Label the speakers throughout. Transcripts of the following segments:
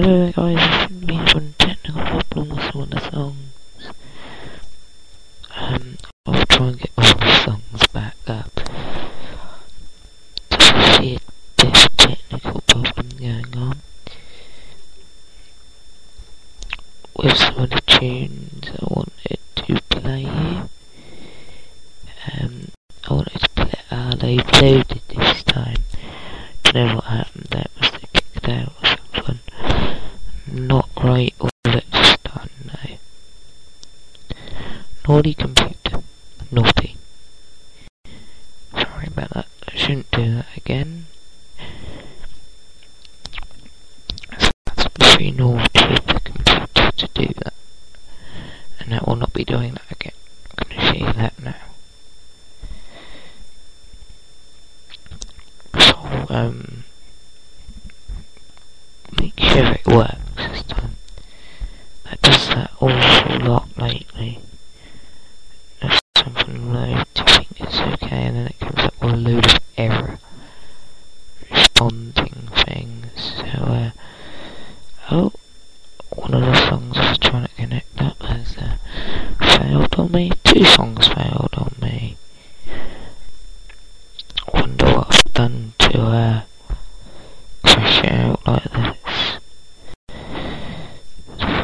Speaker 1: Hello guys, we have some technical problems with some of the songs. Um, I'll try and get all the songs back up. There's a bit technical problem going on. With some of the tunes I wanted to play. Um, I wanted to play, uh, they loaded this time. Don't know what happened there, must have kicked out or something all it's done now. Naughty computer. Naughty. Sorry about that. I shouldn't do that again. So that's very naughty the computer to do that. And I will not be doing that again. I'm going to show you that now. So, um, make sure it works this time. That does that awful lot lately. If something loads, you think it's okay, and then it comes up with a load of error responding things. So, uh, oh, one of the songs I was trying to connect up has uh, failed on me. Songs failed on me. Wonder what I've done to uh, crash it out like this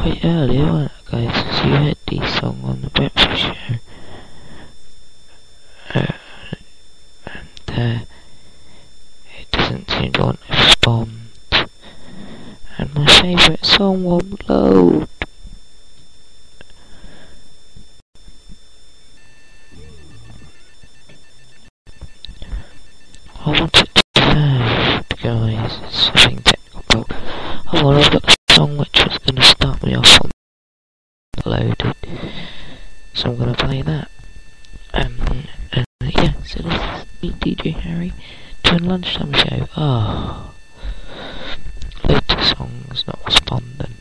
Speaker 1: quite early, wasn't it, guys? Because you heard the song on the breakfast show. Uh, and, uh, it doesn't seem to want to respond. And my favourite song won't load. I want it to load, guys. It's something technical. Oh well, I've got song which was going to start me off on loaded. So I'm going to play that. Um, and yeah, so this is me, DJ Harry, doing lunchtime show. Oh, loads of songs not responding.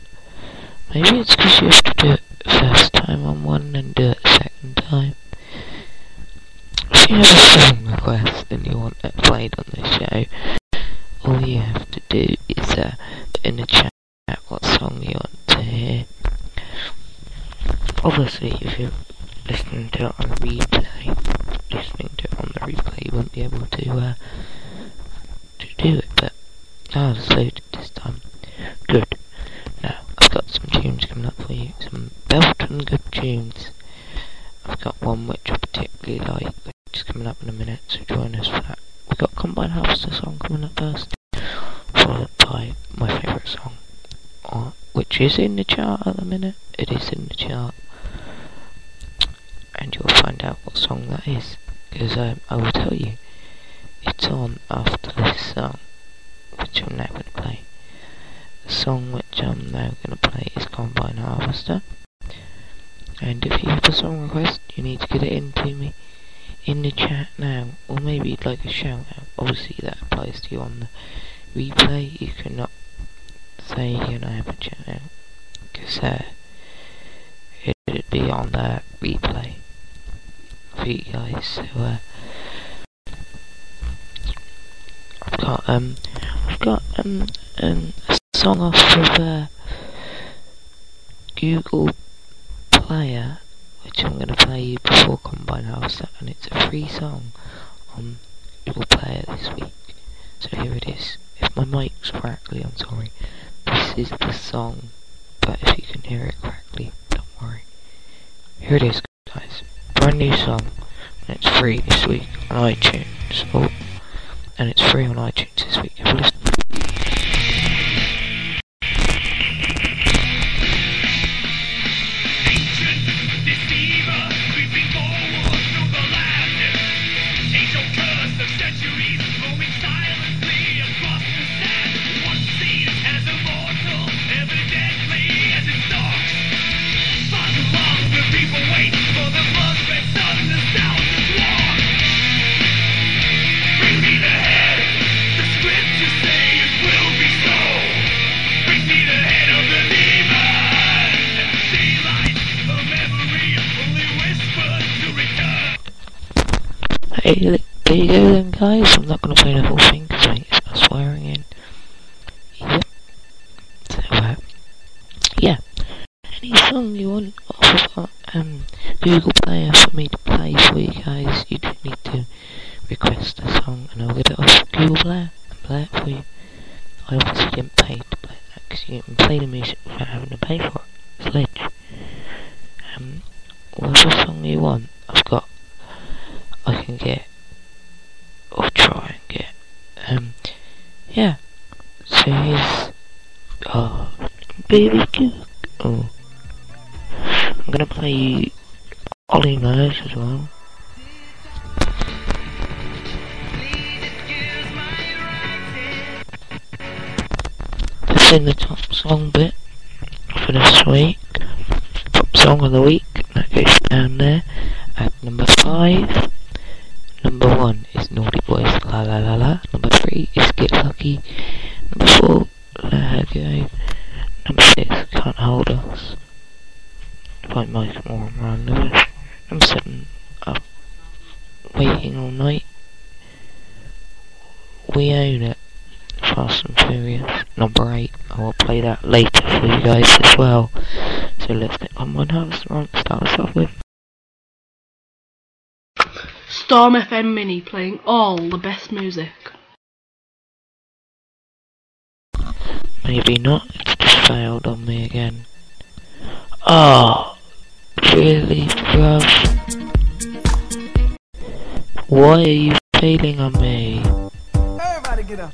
Speaker 1: Maybe because to do it first time on one and do second time. If you have a song request and you want it played on this show, all you have to do is uh, in the chat what song you want to hear. Obviously, if you're listening to it on the replay, listening to it on the replay, you won't be able to uh, to do it. But oh, it's loaded this time. Good. Now I've got some tunes coming up for you, some belting good tunes. I've got one which I particularly like, which is coming up in a minute. So join us for that. We've got Combine Harvester song coming up first, followed by my favourite song which is in the chart at the minute. It is in the chart. And you'll find out what song that is. Because um, I will tell you. It's on after this song. Which I'm now going to play. Song which I'm now going to play is Combine Harvester. And if you have a song request, you need to get it into me in the chat now. Or maybe you'd like a shout out. Obviously that applies to you on the replay. You cannot say you know have a channel because uh, it'd be on the replay for you guys so uh, I've got um I've got um, um song off of uh, Google Player which I'm gonna play you before Combine House and it's a free song on Google Player this week so here it is if my mic's crackly I'm sorry this is the song, but if you can hear it correctly, don't worry. Here it is, guys. Brand new song, and it's free this week on iTunes. Oh, and it's free on iTunes this week. There you go then guys, I'm not going to play the whole thing because I it's got swearing in. Yep. So, uh, yeah. Any song you want off of uh, um, Google Play for me to play for you Ollie Murs as well. This is the top song bit for this week. Top song of the week, that goes down there at number five. Number one is Naughty Boys La La La La. Number three is Get Lucky. Number four, Let Her Go. Number six, Can't Hold Us. By Macklemore and Ryan Lewis. Number sitting Up Waiting All Night. We Own It. Fast and Furious. Number eight, I will play that later for you guys as well. So let's get on one house. Right, start us off with.
Speaker 2: Storm FM Mini playing all the best music.
Speaker 1: Maybe not, it's just failed on me again. Oh, really, bruv? Why are you failing on me?
Speaker 3: Everybody get up.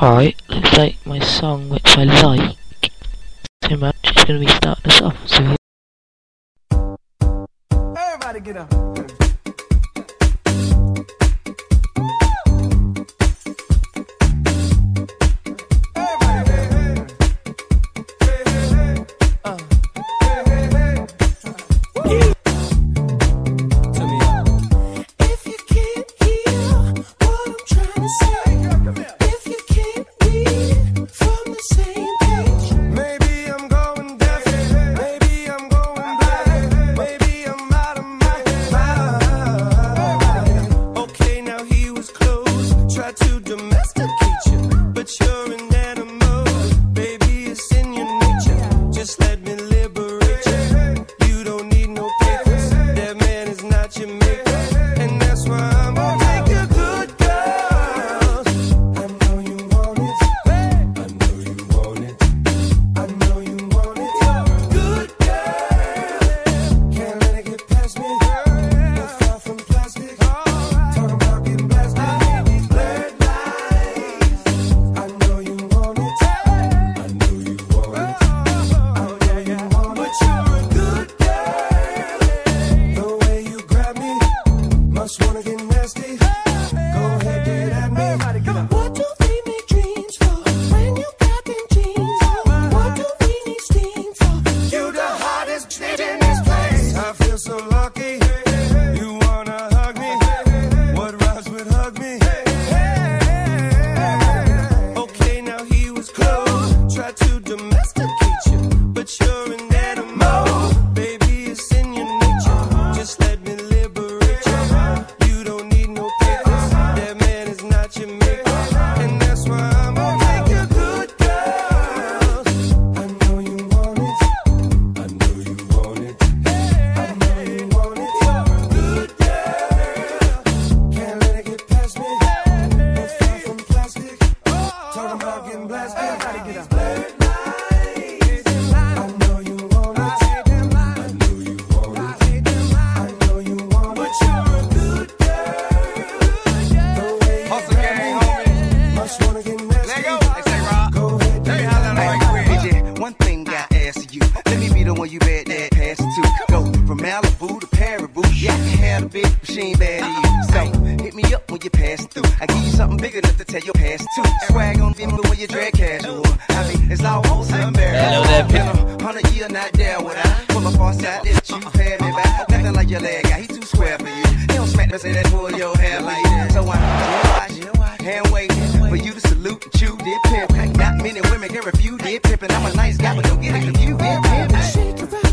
Speaker 1: Alright, looks like my song, which I like so much, is going to be starting us off. So
Speaker 3: Everybody get up. Hug me? To
Speaker 4: Yeah, I can a big machine bad to you. So hit me up when you pass through. I give you something big enough to tell your pass to. Swag on me when you drag casual. I mean, it's almost embarrassing.
Speaker 1: Hello there,
Speaker 4: Been a hundred year not there would I. Put my far side that you pay me back. Nothing like your leg guy, he too square for you. He don't smack me, say that pull your hair like that. So I just watch, hand wait for you to salute and chew did pimp. Not many women can refuse did pimpin'. I'm a nice guy, but don't get it confused. Did pimp.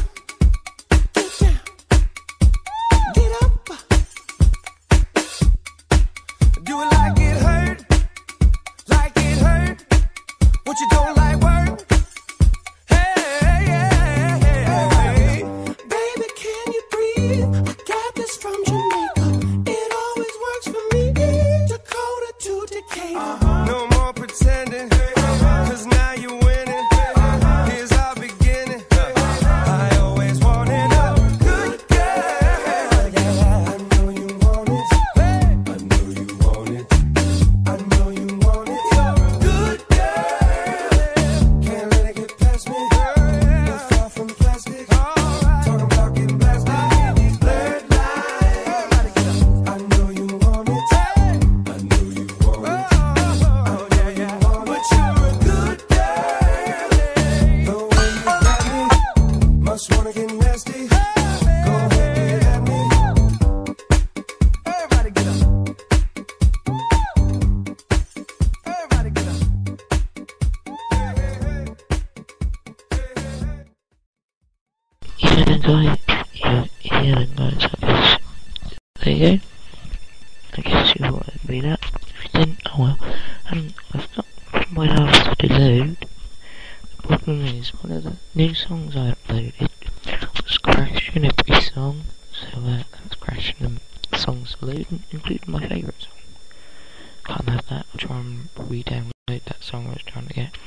Speaker 1: To load. The problem is, one of the new songs I uploaded was crashing every song. So uh, that's crashing the songs to load, including my favourite song. Can't have that. I'll try and re-download that song I was trying to get.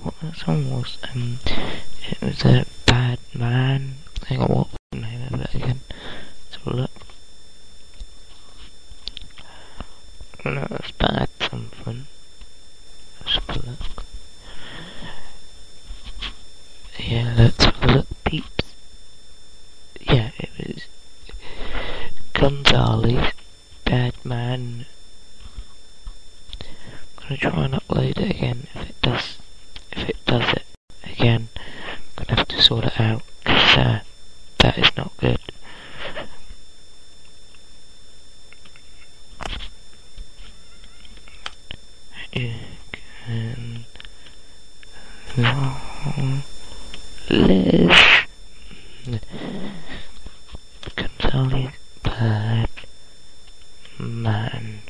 Speaker 1: What that song was, um, it was a bad man. Hang on, what was the name of it again? Let's have a look. No, it's bad something. Let's have a look. Yeah, let's have a look, peeps. Yeah, it was Gonzales, Bad Man. I'm gonna try and upload it again. If it does, if it does it again, I'm gonna have to sort it out. 'cause, uh, that is not good. Long live Gonzales bad man.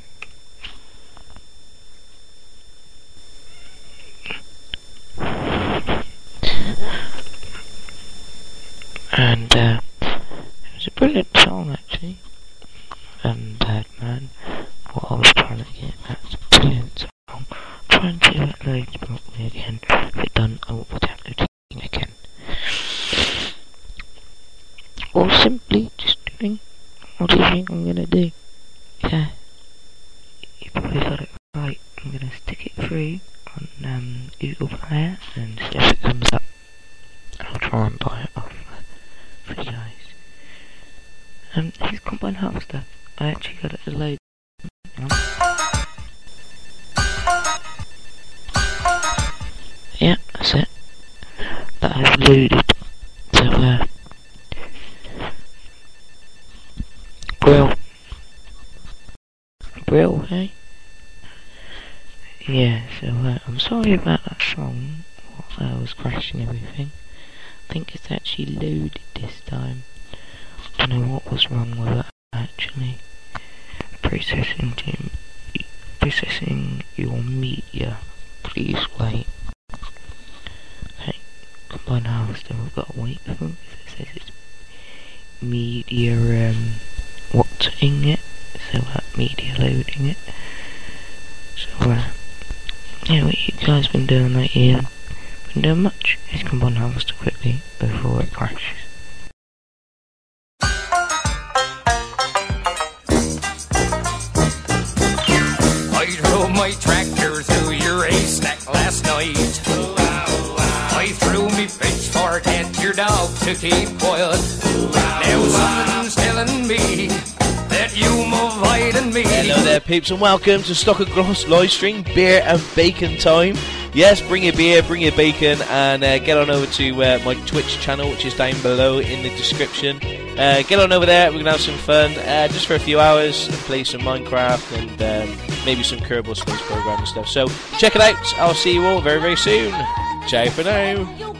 Speaker 1: And uh, it was a brilliant song actually. Um, Bad Man. What I was trying to get that's a brilliant song. Trying to upload properly again. If it done, I will be downloading again. Or simply just doing what do you think I'm gonna do? Yeah. You probably got it right. I'm gonna stick it through on um, Google Play and see if it comes up. I'll try and buy it off uh, for you guys. Um, here's Combine Harvester. I actually got it delayed. Yeah, that's it. That I've loaded. So, uh. Brill, hey? Yeah, so, uh, I'm sorry about that song. I was crashing everything. I think it's actually loaded this time. Don't know what was wrong with it actually. Processing to processing your media. Please wait. Okay, combine harvester. We've got to wait for it. Says it's media um watching it. So that media loading it. So uh, yeah, what you guys been doing year? Been doing much? Let's combine harvester quickly before it crashes.
Speaker 5: My tractor through your haystack last night. I threw me pitchfork at your dog to keep quiet. Now something's telling me that you me.
Speaker 6: Hello there, peeps, and welcome to Stock and Gloss live stream beer and bacon time. Yes, bring your beer, bring your bacon, and uh, get on over to uh, my Twitch channel, which is down below in the description. Uh, get on over there, we're gonna have some fun, uh, just for a few hours, play some Minecraft and um, maybe some Kerbal Space Program and stuff. So check it out. I'll see you all very, very soon. Ciao for now.